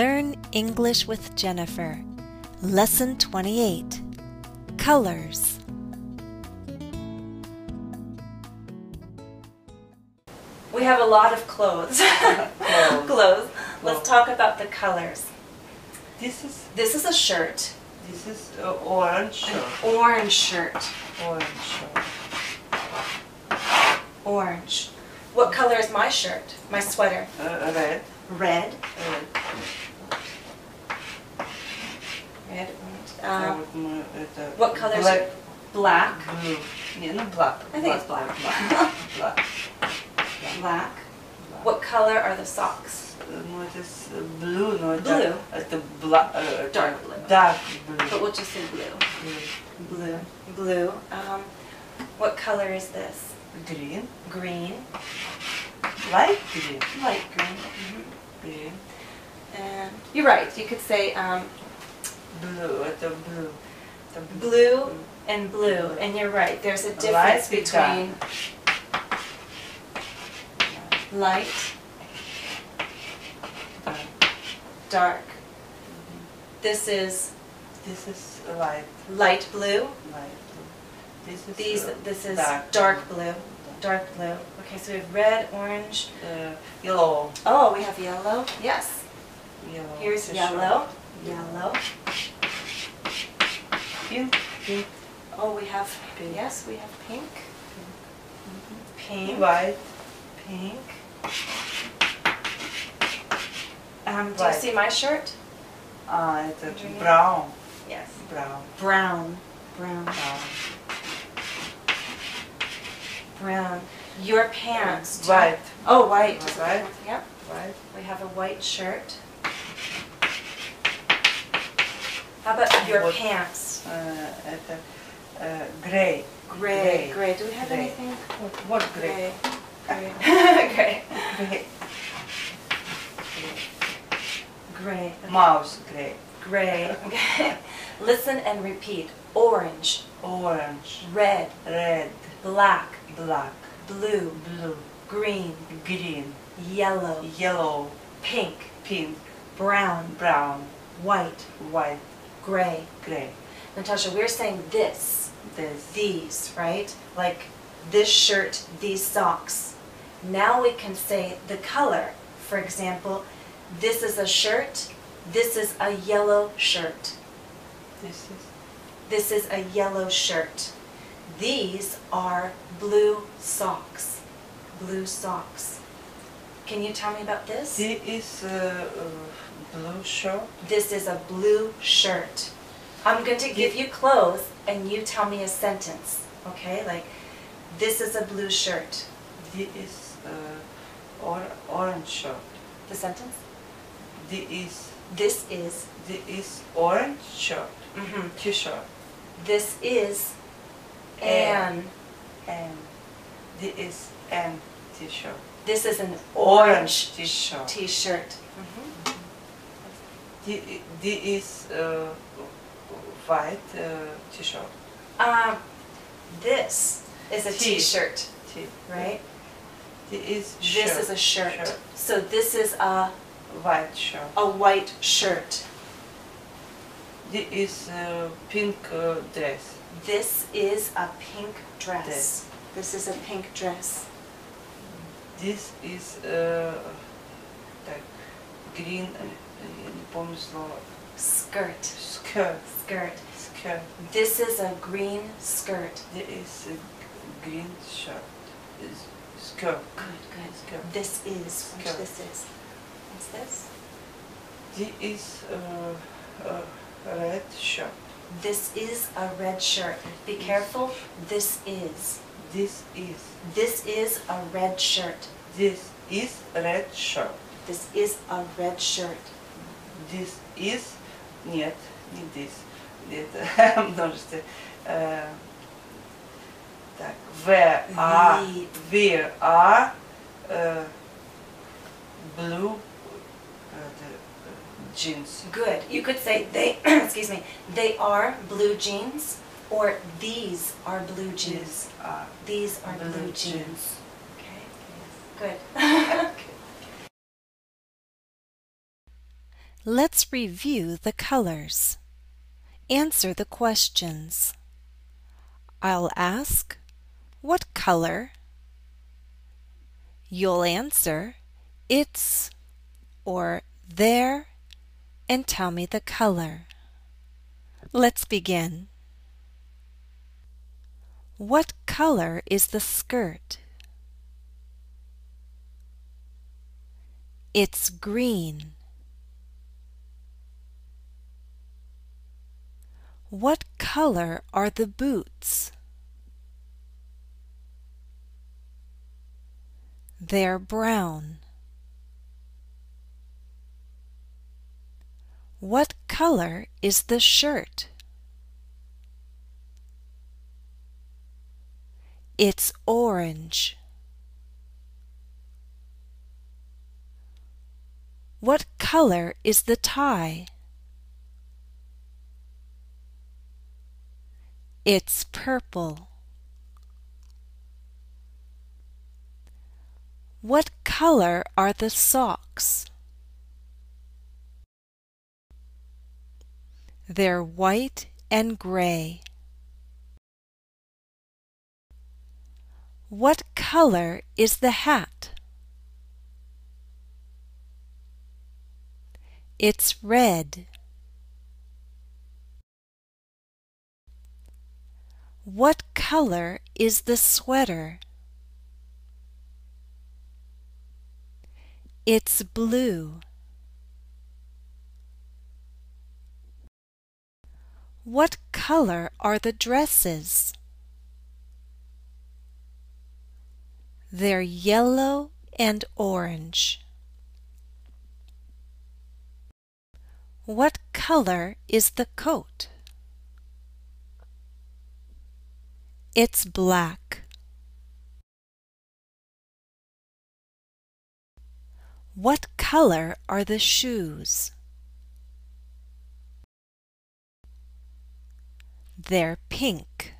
Learn English with Jennifer. Lesson 28 Colors. We have a lot of clothes. Clothes. clothes. Let's talk about the colors. This is This is a shirt, this is uh, orange an orange shirt. Orange shirt. Orange. What color is my shirt? My sweater? Uh, red. Red. Red. Red. There's black. black. Blue. Yeah, no, black. I think black, it's black. Black. black. black. What color are the socks? Uh, no, it is uh, blue, no, blue. Dark, it's the black, uh, dark blue. Dark blue. But we'll just say blue. Mm. Blue. Blue. Blue. Um, what color is this? Green. Green. Light green. Light green. Mm -hmm. Green. And you're right. You could say um, blue. It's a blue. The blue and blue, and you're right, there's a difference between light, dark. This is This is light. light blue, Light. This is these, this is dark. dark blue, dark blue. Okay, so we have red, orange, Uh, yellow. oh, we have yellow, yes. Yellow. Here's yellow, yellow, you. Pink. Oh, we have, Pink. yes, we have pink. Pink. White. Pink. Um, do you see my shirt? Uh, it's a brown. Yes. Brown. Brown. Brown. Brown. Brown. Your pants. too. White. Oh, white. White. Yep. White. We have a white shirt. How about your pants? uh, at uh, gray. Gray, gray. Do we have gray. anything? What, what gray? Gray. Gray. gray. Gray. Mouse gray. Gray. Okay. Listen and repeat. Orange. Orange. Red. Red. Black. Black. Blue. Blue. Green. Green. Yellow. Yellow. Pink. Pink. Brown. Brown. White. White. Gray. Gray. Natasha, we're saying this, This. these, right? Like this shirt, these socks. Now we can say the color. For example, this is a shirt, this is a yellow shirt. This is This is a yellow shirt. These are blue socks. Blue socks. Can you tell me about this? This is a uh, blue shirt. This is a blue shirt. I'm going to give you clothes and you tell me a sentence. Okay? Like, this is a blue shirt. This is uh, or, orange shirt. The sentence? This is This is. this is orange shirt. mhm. T-shirt. This is And. an. And this is an T-shirt. This is an Orange T-shirt. t-shirt. Mhm. This, this is uh, white uh, T-shirt. Um, this is a T. t-shirt, T. right? This is This shirt. is a shirt. So this is a, White shirt. a white shirt. This is uh, pink uh, dress. This is a pink dress. Dress. This is a pink dress. This is uh, так, green, э, я не помню слово, Skirt. skirt, Skirt. skirt. This is a green skirt. This is a green shirt, is skirt. Good, good. Skirt. This is, Skirt. this is. What's this? This is uh, a red shirt. This is a red shirt. Be careful. This is. This is, This is a red shirt. this is red shirt. This is a red shirt. This is, нет, не this, это множество. Э, Так, where are, The. where are uh, blue uh, the, uh, jeans? Good. You could say they, excuse me, they are blue jeans or these are blue jeans. These are These are blue, blue jeans. jeans. Okay. Good. Let's review the colors. Answer the questions. I'll ask, What color? You'll answer, It's or there and tell me the color. Let's begin. What color is the skirt? It's green. What color are the boots? They're brown. What color is the shirt? It's orange. What color is the tie? It's purple. What color are the socks? They're white and gray. What color is the hat? It's red. What color is the sweater? It's blue. What color are the dresses? They're yellow and orange. What color is the coat? It's black. What color are the shoes? They're pink.